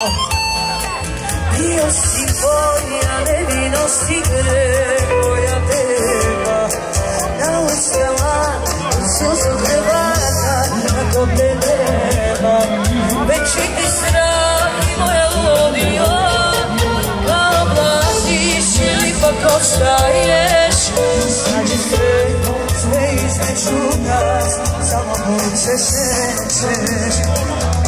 Dio si boja ne vinosi koja teba Na uskama suzu hrvata na kope neba Već i ti srami moja lodio Kao mladić ili pak ostaješ Znači sve, sve između nas Samo moće se nećeš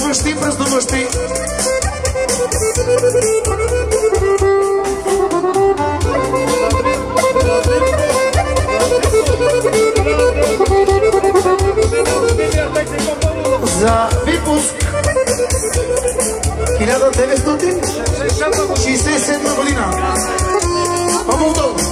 празнуващи, празнуващи. За випуск 1967 година. Павлов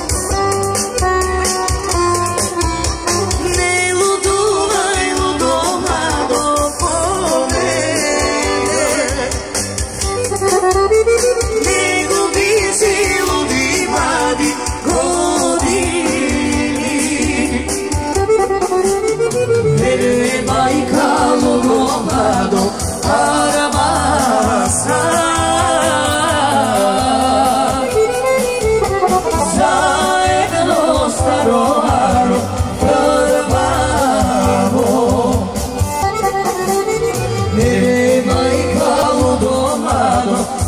Chicago.